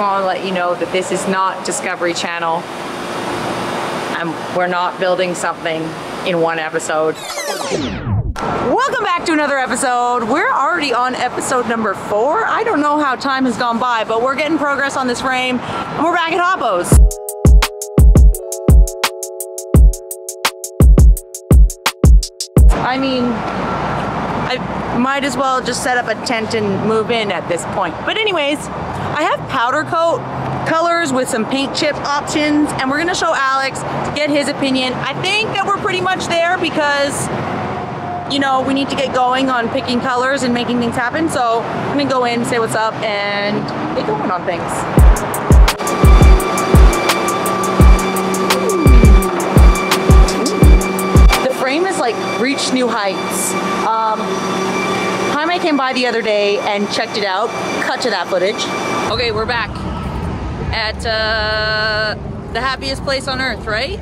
want to let you know that this is not Discovery Channel. And we're not building something in one episode. Welcome back to another episode. We're already on episode number four. I don't know how time has gone by, but we're getting progress on this frame and we're back at Hoppos. I mean, I might as well just set up a tent and move in at this point. But anyways, I have powder coat colors with some paint chip options and we're gonna show Alex to get his opinion. I think that we're pretty much there because you know, we need to get going on picking colors and making things happen. So I'm gonna go in, say what's up and get going on things. The frame has like reached new heights. Um, came by the other day and checked it out. Cut to that footage. Okay, we're back at uh, the happiest place on earth, right?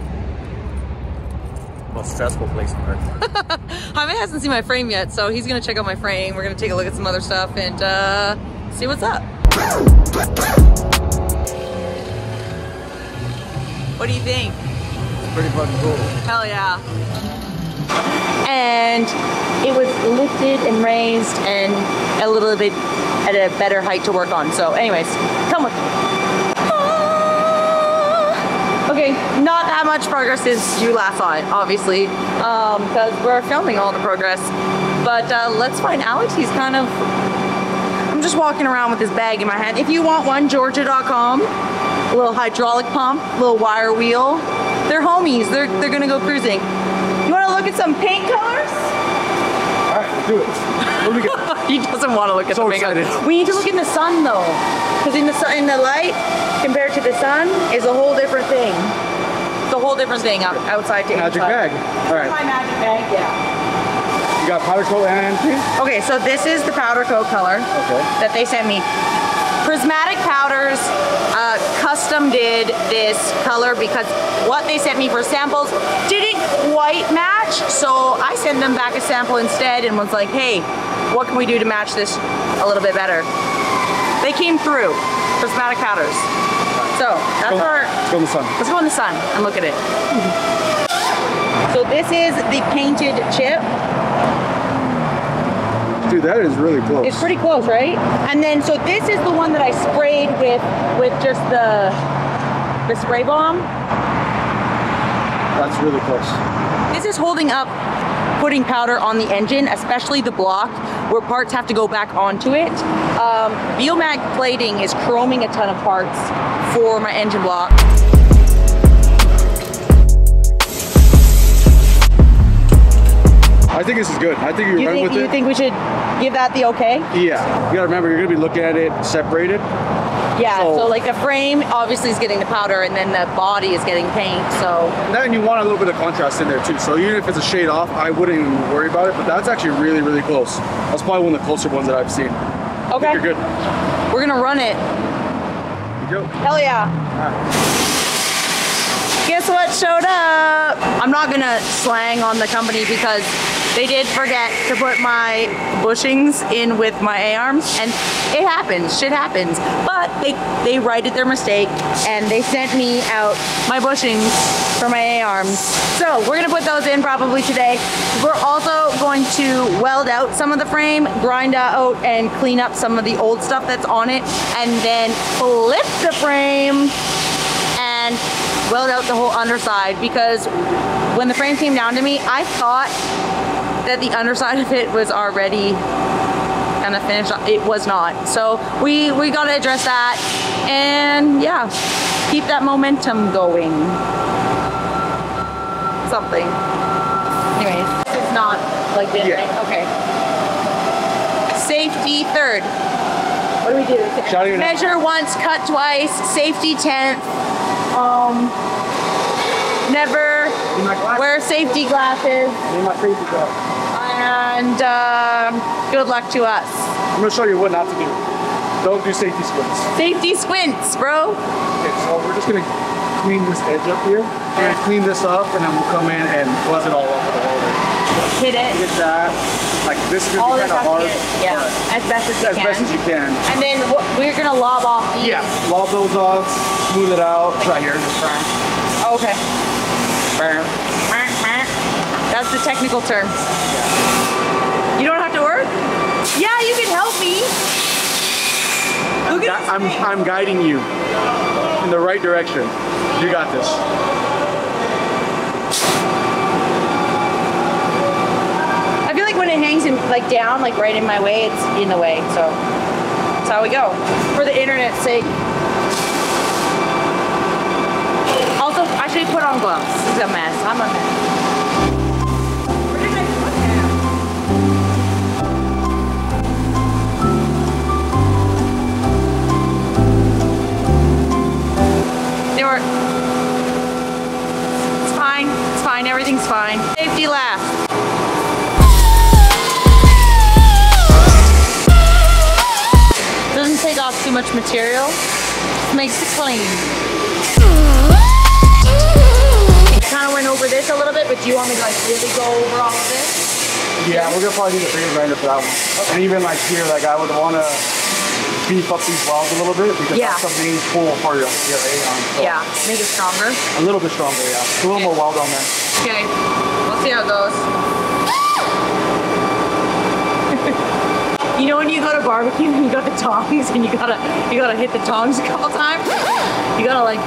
Most stressful place on earth. Jaime hasn't seen my frame yet, so he's gonna check out my frame. We're gonna take a look at some other stuff and uh, see what's up. What do you think? Pretty fucking cool. Hell yeah. And it was lifted and raised and a little bit at a better height to work on. So anyways, come with me. Ah. Okay, not that much progress since you last saw it, obviously, because we're filming all the progress. But uh, let's find Alex. He's kind of, I'm just walking around with this bag in my hand. If you want one, Georjah.com. A little hydraulic pump, little wire wheel. They're homies. They're they're gonna go cruising. You want to look at some paint colors? All right, let's do it. What do we get? he doesn't want to look at So the paint excited. We need to look in the sun though, because in the sun, in the light compared to the sun is a whole different thing. It's a whole different thing out, outside to Magic inside. bag. All My magic bag, yeah. You got powder coat and paint? Okay, so this is the powder coat color Okay. that they sent me. Prismatic Powders uh, custom did this color because what they sent me for samples didn't quite match. So I sent them back a sample instead and was like, hey, what can we do to match this a little bit better? They came through, Prismatic Powders. So that's Go- our, Let's go in the sun. let's go in the sun and look at it. So this is the painted chip. Dude, that is really close. It's pretty close, right? And then, so this is the one that I sprayed with, with just the, the spray bomb. That's really close. This is holding up putting powder on the engine, especially the block, where parts have to go back onto it. Um, Beomag plating is chroming a ton of parts for my engine block. I think this is good. I think you're You right think, with you it. think we should give that the okay? yeah. You gotta remember, you're gonna be looking at it separated. Yeah, so, So- like the frame obviously is getting the powder and then the body is getting paint, so And then you want a little bit of contrast in there too. So even if it's a shade off, I wouldn't even worry about it. But that's actually really, really close. That's probably one of the closer ones that I've seen. I okay. think you're good. We're gonna run it. Go. Hell yeah. Guess what showed up? I'm not gonna slang on the company because they did forget to put my bushings in with my A-arms and it happens, shit happens. But they, they righted their mistake and they sent me out my bushings for my A-arms. So we're gonna put those in probably today. We're also going to weld out some of the frame, grind out and clean up some of the old stuff that's on it and then flip the frame and weld out the whole underside because when the frame came down to me, I thought that the underside of it was already kind of finished. It was not. So we we got to address that and yeah, keep that momentum going. Something. Anyways, it's not like this, Yeah. right? Okay. Safety third. What do we do? Shout out your name. Measure once, cut twice, safety tenth. Um, never Need my glasses? wear safety glasses, and um, good luck to us. I'm gonna show you what not to do. Don't do safety squints. Safety squints, bro. Okay, so we're just gonna clean this edge up here. We're gonna clean this up and then we'll come in and buzz it all up with welder. Hit it. Get that. Like this is gonna this be kind of hard. yeah, as best as you As can. best as you can. And then we're gonna lob off these. Yeah, lob those off, smooth it out. Right here, just. Oh, okay. Burn. That's the technical term. You don't have to work? Yeah, you can help me. Look at I'm. I'm guiding you in the right direction. You got this. I feel like when it hangs in, like down, like right in my way, it's in the way. So that's how we go. For the internet's sake. Also, I should put on gloves. This is a mess. I'm a mess. They. It's fine. It's fine. Everything's fine. Safety last. Doesn't take off too much material. Makes it clean. Kind of went over this a little bit, but do you want me to like really go over all of this? Yeah, we're gonna probably need a bigger grinder for that one. And even like here, like I would want to beef up these welds a little bit because Yeah. that's main pull for your, your A-arm. So Yeah, make it stronger. A little bit stronger, yeah. A little more weld on there. Okay, we'll see how it goes. you know when you go to barbecue and you got the tongs and you gotta you gotta hit the tongs a couple times? You gotta like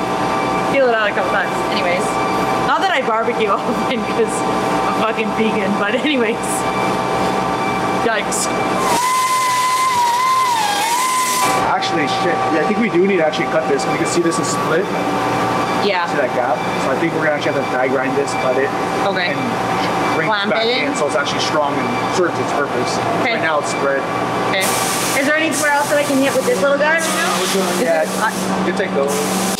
feel it out a couple times. Anyways. Not that I barbecue often because I'm fucking vegan, but anyways. Yikes. Actually, shit. Yeah, I think we do need to actually cut this. You can see this is split. Yeah. See that gap? So I think we're gonna actually have to die grind this, cut it, Okay. and bring Clamp it back it in? so it's actually strong and serves its purpose. Okay. Right now it's spread. Okay. Is there anywhere else that I can hit with this little guy right Yeah, you can take those.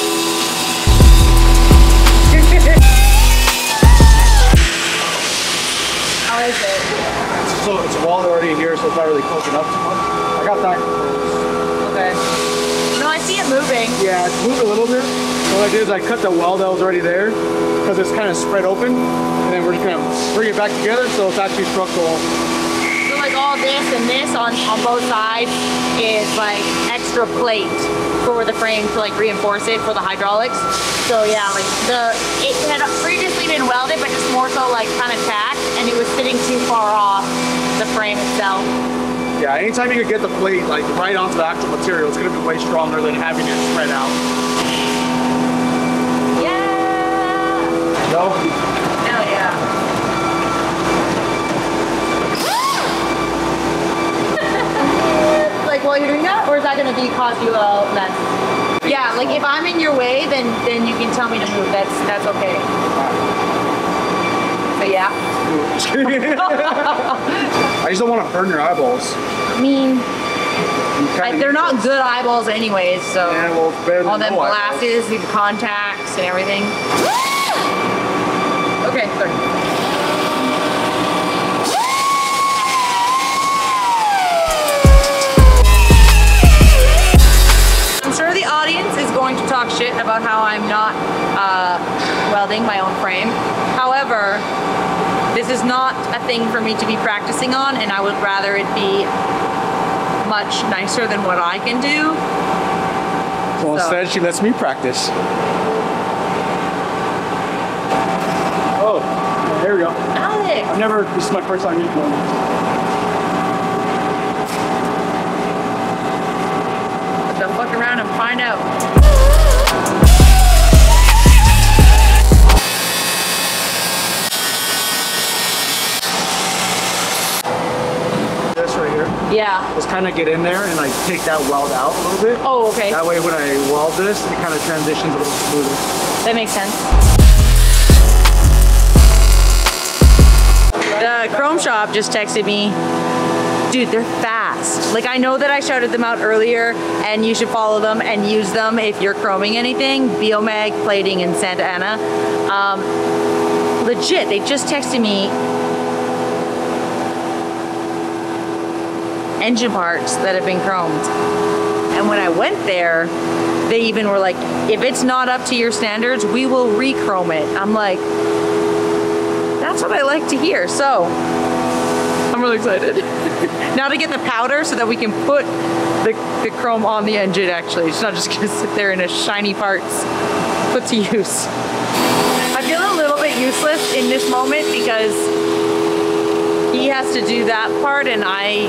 How is it? So it's walled already here, so it's not really close enough. I got that close. Okay. No, I see it moving. Yeah, it's moved a little bit. What I did is I cut the weld that was already there because it's kind of spread open. And then we're just gonna bring it back together so it's actually structural. So like all this and this on, on both sides is like extra plate for the frame to like reinforce it for the hydraulics. So yeah, like the it had previously been welded, but just more so like kind of tacked, and it was sitting too far off the frame itself. Yeah, anytime you can get the plate like right onto the actual material, it's gonna be way stronger than having it spread out. Yeah. So Hell yeah. like while you're doing that, or is that gonna be cause you a mess? Yeah, like if I'm in your way, then then you can tell me to move. That's that's okay. But yeah, I just don't want to burn your eyeballs. I mean, You they're not those. good eyeballs anyways. So Yeah, well, it's better than all them no eyeballs. glasses, the contacts, and everything. Okay, sorry. I'm sure the audience is going to talk shit about how I'm not uh, welding my own frame. However, this is not a thing for me to be practicing on, and I would rather it be much nicer than what I can do. Well, So- instead, she lets me practice. Oh, there we go. Alex! I've never, this is my first time using one. So fuck around and find out. Just kind of get in there and like take that weld out a little bit. Oh, okay. That way when I weld this, it kind of transitions a little smoother. That makes sense. The Chrome Shop just texted me. Dude, they're fast. Like I know that I shouted them out earlier and you should follow them and use them if you're chroming anything. Beomag Plating in Santa Ana. Um, legit, they just texted me engine parts that have been chromed. And when I went there, they even were like, if it's not up to your standards, we will re-chrome it. I'm like, that's what I like to hear. So I'm really excited. now to get the powder so that we can put the, the chrome on the engine actually. It's not just gonna sit there in a shiny parts. Put to use. I feel a little bit useless in this moment because he has to do that part and I,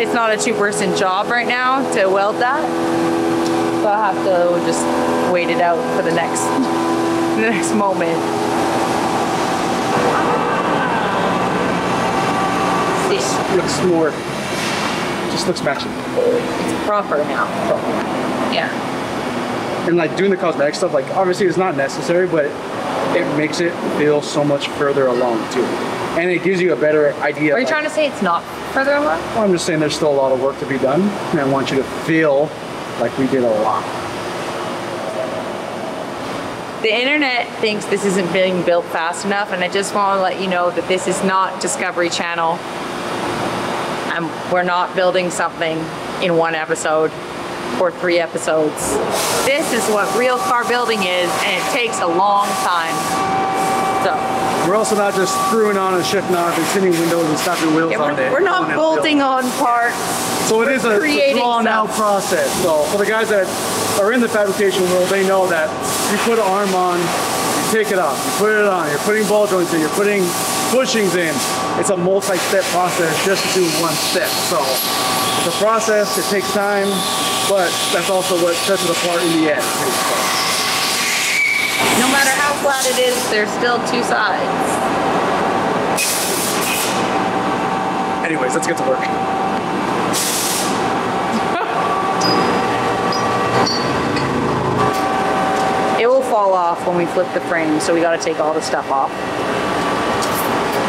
it's not a two person job right now to weld that. So I have to just wait it out for the next, the next moment. This looks more. Just looks matching. It's proper now. Yeah. And like doing the cosmetic stuff, like obviously it's not necessary, but it makes it feel so much further along too. And it gives you a better idea. Are you like- trying to say it's not further along? Well, I'm just saying there's still a lot of work to be done, and I want you to feel like we did a lot. The internet thinks this isn't being built fast enough, and I just want to let you know that this is not Discovery Channel. Um, we're not building something in one episode or three episodes. This is what real car building is, and it takes a long time. So, We're also not just screwing on and shifting on and spinning windows and snapping wheels yeah, on we're, it. we're not bolting on parts. So it is a creating drawn out process. So for the guys that are in the fabrication world, they know that you put an arm on, you take it off, you put it on, you're putting ball joints in, you're putting bushings in. It's a multi-step process just to do one step. So it's a process, it takes time, but that's also what sets it apart in the end. too. So. No matter how flat it is, there's still two sides. Anyways, let's get to work. It will fall off when we flip the frame, so we got to take all the stuff off.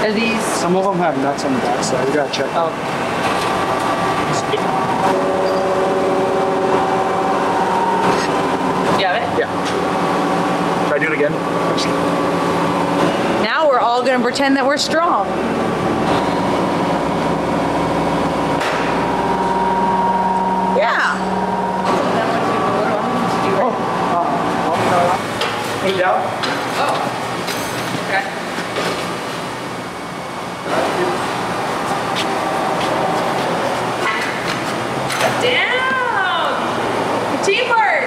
Are these? Some of them have nuts on the back side. We gotta check. Oh. You have it? Yeah. Should I do it again? Now we're all gonna pretend that we're strong. Yeah. Put it down. Oh. Okay. Down. Teamwork.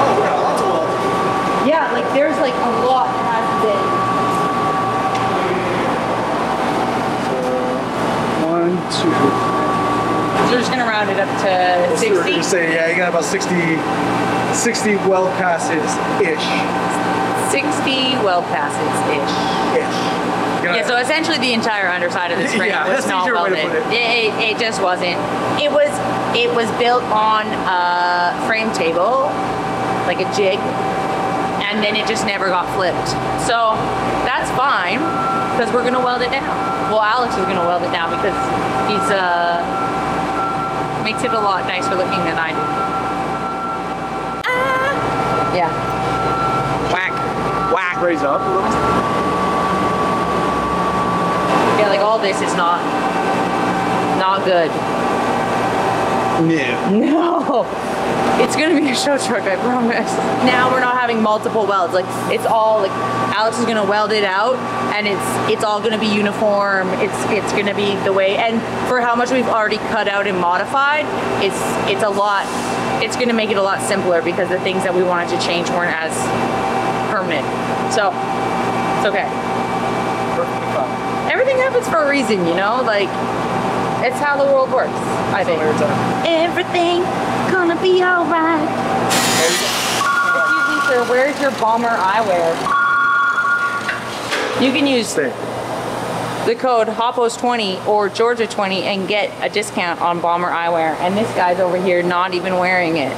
Oh, yeah, lots of love. Yeah, like there's like a lot that has One, two. been. So we're just gonna round it up to We were 60. gonna say, yeah, you got about 60, 60 well passes ish. 60 well passes ish. Ish. Yeah, so essentially the entire underside of this frame Yeah, was not easier way to welded. it. It, it, it just wasn't. It was it was built on a frame table, like a jig, and then it just never got flipped. So that's fine because we're gonna weld it down. Well, Alex is gonna weld it down because he's uh makes it a lot nicer looking than I do. Ah. Yeah. Whack. Whack. raise up a little. Yeah, like all this is not not good. No. No. It's gonna be a show truck, I promise. Now we're not having multiple welds. Like it's all like Alex is gonna weld it out and it's it's all gonna be uniform. It's it's gonna be the way and for how much we've already cut out and modified, it's it's a lot it's gonna make it a lot simpler because the things that we wanted to change weren't as permanent. So it's okay. Perfectly fine. Everything happens for a reason, you know? Like it's how the world works, I think. Everything gonna be alright. Excuse me, sir. Where's your bomber eyewear? You can use Stay. the code HOPOS20 or GEORJAH20 and get a discount on bomber eyewear. And this guy's over here not even wearing it.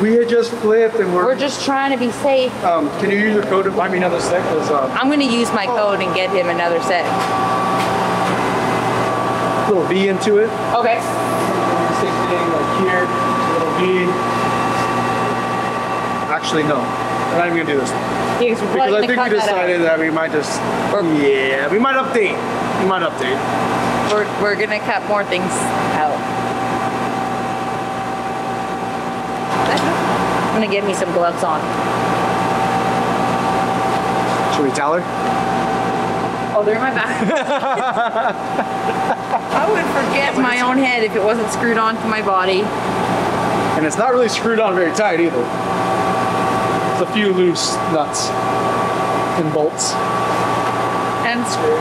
We had just flipped and we're. We're just trying to be safe. um, can you use your code to buy me another stick? 'Cause, um, I'm gonna use my code and get him another set. little V into it. Okay. Same thing like here, little V. Actually, no. We're not even gonna do this. He's Because I think we that decided that we might just. We're- Yeah, we might update. We might update. We're, we're gonna cut more things out. I'm gonna get me some gloves on. Should we tell her? Oh, they're in my back. I would forget my own head if it wasn't screwed onto my body. And it's not really screwed on very tight either. There's a few loose nuts and bolts. And screws.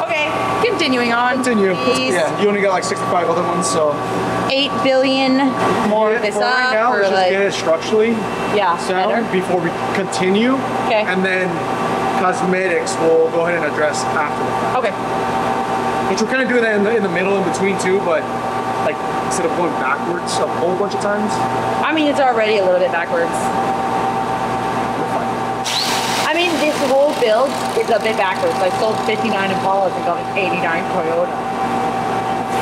Okay, continuing on. Continue. Please. Yeah, you only got like 65 other ones, so. 8 billion more this For right up. now, or let's just like, get it structurally yeah, sound better. before we continue. Okay. And then cosmetics we'll go ahead and address after. Okay. Which we're kind of doing that in the, in the middle in between too, but like instead of going backwards a whole bunch of times, I mean, it's already a little bit backwards. we're fine. I mean, this whole build is a bit backwards. I sold 59 Impalas and got an 89 Toyota.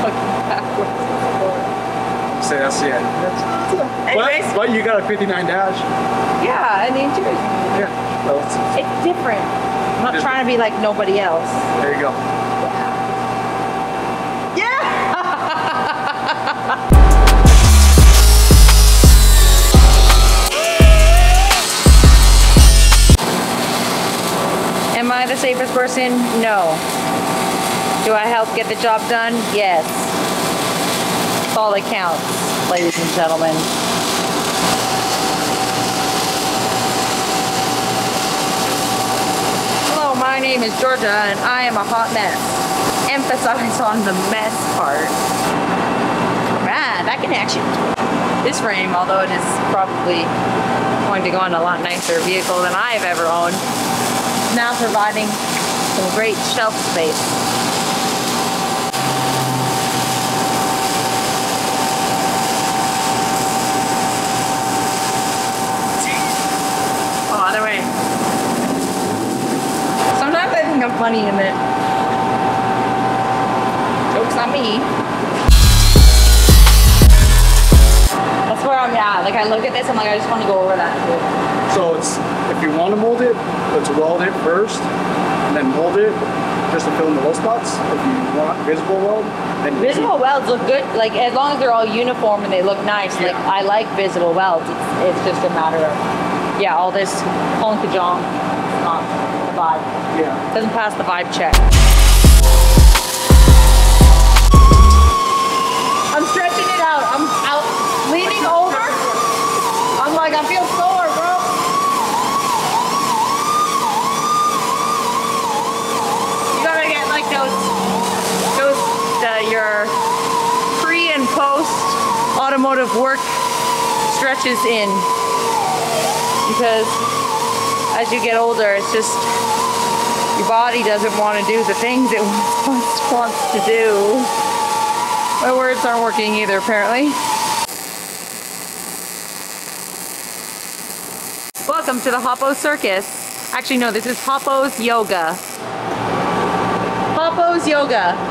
Fucking backwards. So that's yeah. That's, Anyways, but, but you got a 59 dash. yeah, and the interior, Yeah. So it's, it's different. I'm not Different. trying to be like nobody else. there you go. Safest person? No. Do I help get the job done? Yes. That's all that counts, ladies and gentlemen. Hello, my name is Georjah and I am a hot mess. Emphasize on the mess part. Right, that can action. This frame, although it is probably going to go on a lot nicer vehicle than I have ever owned, now providing some great shelf space. Oh, other way. Sometimes I think I'm funny in it. Joke's on me. That's where I'm at. Like I look at this, I'm like, I just want to go over that. So it's if you want to mold it, let's weld it first, and then mold it just to fill in the low spots. If you want visible weld, then Visible welds look good, like as long as they're all uniform and they look nice. Like I like visible welds. It's, it's just a matter of, yeah, all this honka-jonk, it's uh, not the vibe. Yeah. Doesn't pass the vibe check. Automotive work stretches in. Because as you get older, it's just, your body doesn't want to do the things it wants to do. My words aren't working either, apparently. Welcome to the Hoppo Circus. Actually, no, this is Hoppo's Yoga. Hoppo's Yoga.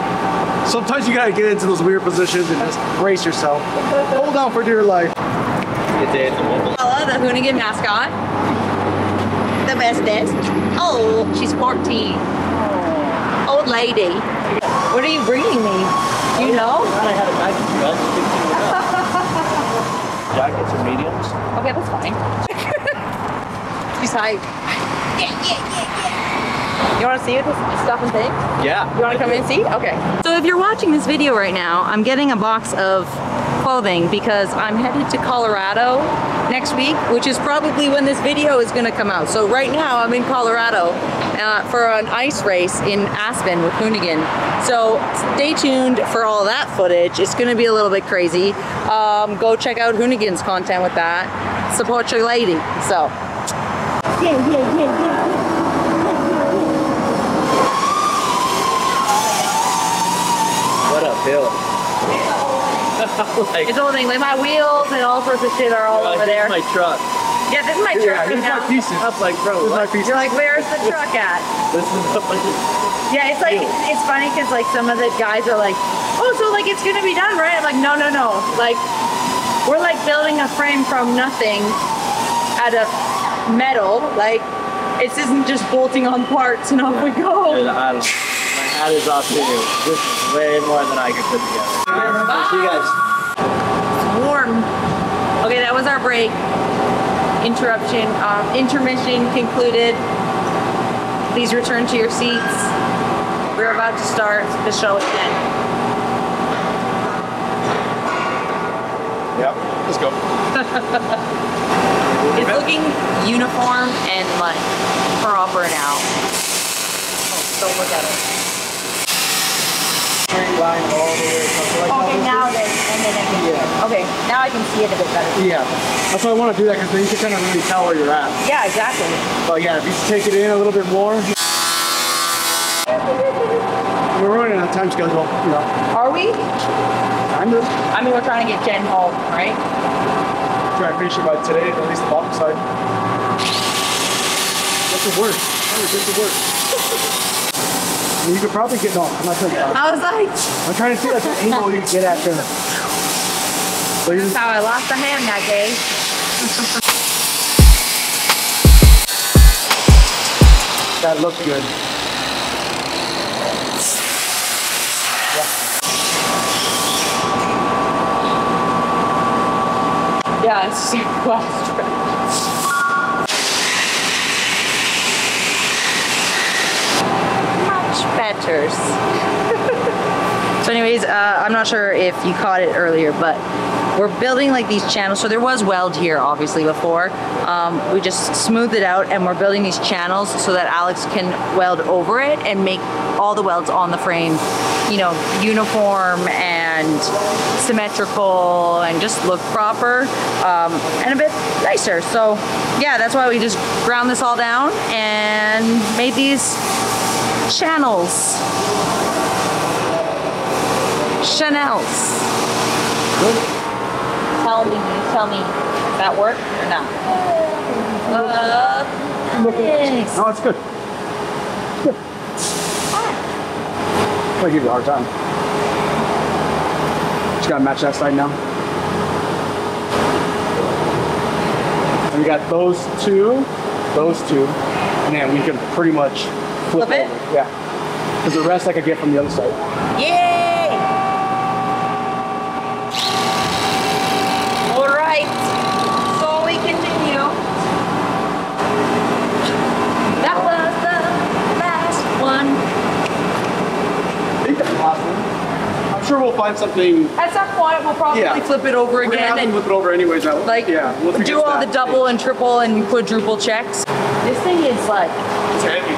Sometimes you gotta get into those weird positions and just brace yourself. Hold on for dear life. Bella, the Hoonigan mascot. The bestest. Oh, she's 14. Old lady. What are you bringing me? Do you know? I had a nice dress. Jackets are mediums. Okay, that's fine. She's hype. Yeah, yeah, yeah, yeah. You want to see this stuff and things? Yeah. You want to come in and see? Okay. So if you're watching this video right now, I'm getting a box of clothing because I'm headed to Colorado next week, which is probably when this video is going to come out. So right now I'm in Colorado uh, for an ice race in Aspen with Hoonigan. So stay tuned for all that footage. It's going to be a little bit crazy. Um, go check out Hoonigan's content with that. Support your lady. So. Yeah, yeah, yeah, yeah. What up, Bill? like, It's all thing like my wheels and all sorts of shit are all like, over there. my truck. Yeah, this is my Yeah, truck here's now. my pieces. I'm like, bro, Here's my pieces. You're like, where's the truck at? This is like, Yeah, it's like it's funny because like some of the guys are like, oh, so like it's gonna be done, right? I'm like, no, no, no. Like we're like building a frame from nothing out of metal. Like it isn't just bolting on parts and off we dude, go. I don't, my is off too. This is way more than I could put together. See you guys. It's warm. Okay, that was our break. Interruption, um, intermission concluded. please return to your seats. We're about to start the show again. Yep. Let's go. It's looking uniform and like proper now. Oh, don't look at it. Line all the way across. Like Okay, now then, and then I can. Yeah. Okay, now I can see it a bit better. Yeah. That's why I want to do that because then you can kind of really tell where you're at. Yeah, exactly. But yeah, if you take it in a little bit more. We're running on a time schedule, you know. Are we? Kind of. I mean, we're trying to get Jen home, right? Try to finish it by today, at least the bottom side. That's the worst. That was just the worst. I mean, you could probably get no. I'm not trying to. I was like, I'm trying to see like the angle you can get at there. So that's how I lost the hand that day. that looked good. Yeah, it's super well So, anyways, uh, I'm not sure if you caught it earlier, but we're building like these channels. So there was weld here, obviously, before. Um, we just smoothed it out, and we're building these channels so that Alex can weld over it and make all the welds on the frame, you know, uniform and symmetrical and just look proper um, and a bit nicer. So, yeah, that's why we just ground this all down and made these channels. Chanel's. Tell me, tell me, does that work or not? Uh, thanks. No, it's good. Good. I'm gonna give you a hard time. Just gotta match that side now. And we got those two, those two, and then we can pretty much flip, Flip it? over. Yeah. Because the rest I could get from the other side. Yay! All right, so we continue. That was the last one. I think that's the last one. I'm sure we'll find something. At some point, we'll probably Yeah. flip it over We're again and flip it over anyways. Now. like yeah, once we do all that the double stage. and triple and quadruple checks. This thing is like It's heavy.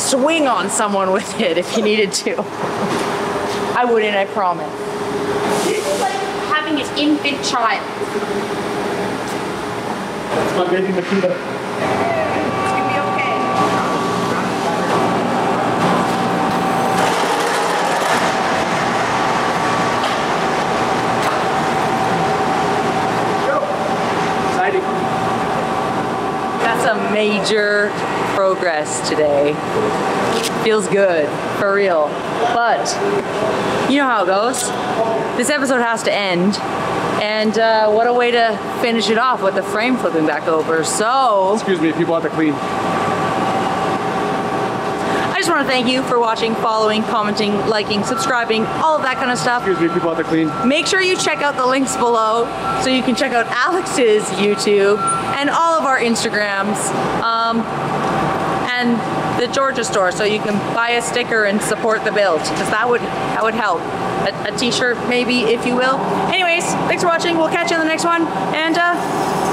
You'll like swing on someone with it if you needed to. I wouldn't, I promise. This is like having an infant child. It's my baby Makita. It's gonna be okay. Exciting. That's a major progress today. Feels good, for real. But you know how it goes. This episode has to end. And uh, what a way to finish it off with the frame flipping back over. So Excuse me, people have to clean. I just want to thank you for watching, following, commenting, liking, subscribing, all of that kind of stuff. Excuse me, people have to clean. Make sure you check out the links below so you can check out Alex's YouTube and all of our Instagrams um, and the Georjah store so you can buy a sticker and support the build because that would that would help. A, a t-shirt maybe if you will. Anyways, thanks for watching. We'll catch you in the next one and uh.